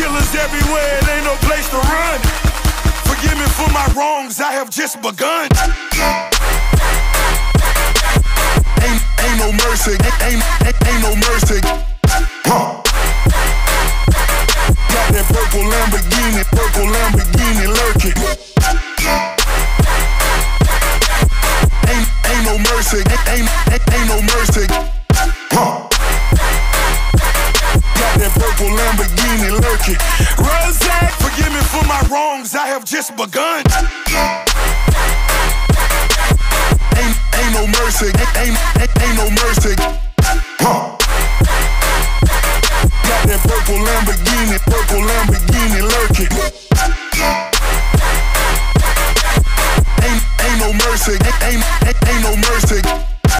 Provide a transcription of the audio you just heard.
Killers everywhere, it ain't no place to run. Forgive me for my wrongs, I have just begun. Ain't, ain't no mercy, ain't, ain't, ain't no mercy. Huh. Got that purple Lamborghini, purple Lamborghini lurking. Ain't, ain't no mercy, ain't, ain't, ain't no mercy. wrongs I have just begun. Ain't, ain't no mercy, ain't, ain't, ain't no mercy. Huh. Got that purple Lamborghini, purple Lamborghini lurking. Ain't, ain't no mercy, ain't, ain't, ain't no mercy.